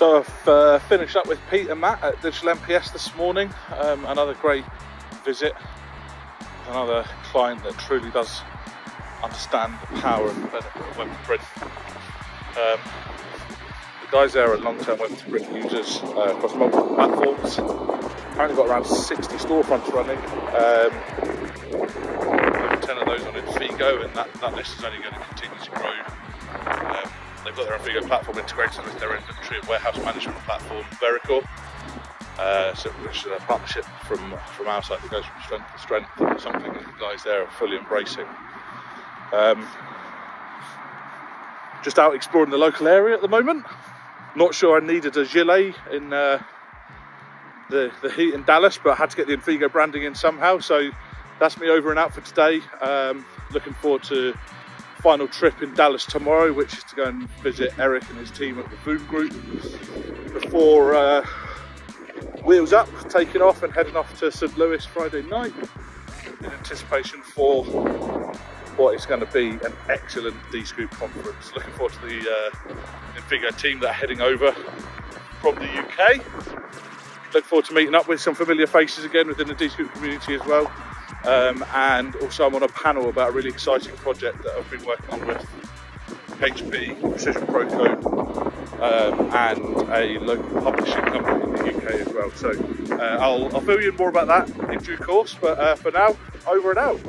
So I've uh, finished up with Pete and Matt at Digital MPS this morning. Um, another great visit. Another client that truly does understand the power and the benefit of web to print. Um, the guys there are long-term web to print users uh, across multiple platforms. Apparently got around 60 storefronts running. Um, 10 of those on Infigo and that, that list is only going to continue to grow. Their Infigo platform integrated with their inventory and warehouse management platform, Veracore. Uh, so which is a partnership from from our side that goes from strength to strength, something that the guys there are fully embracing. Um, just out exploring the local area at the moment. Not sure I needed a gilet in uh, the the heat in Dallas, but I had to get the Infigo branding in somehow. So that's me over and out for today. Um, looking forward to final trip in Dallas tomorrow, which is to go and visit Eric and his team at the Boom Group before uh, wheels up, taking off and heading off to St. Louis Friday night in anticipation for what is going to be an excellent Dscoop conference. Looking forward to the uh, Infigo team that are heading over from the UK. Look forward to meeting up with some familiar faces again within the Dscoop community as well. Um, and also I'm on a panel about a really exciting project that I've been working on with HP, Precision Pro Code, um, and a local publishing company in the UK as well. So uh, I'll, I'll fill you in more about that in due course, but uh, for now, over and out.